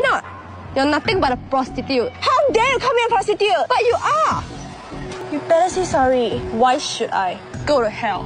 Why not? You're nothing but a prostitute. How dare you call me a prostitute? But you are! You better say sorry. Why should I? Go to hell.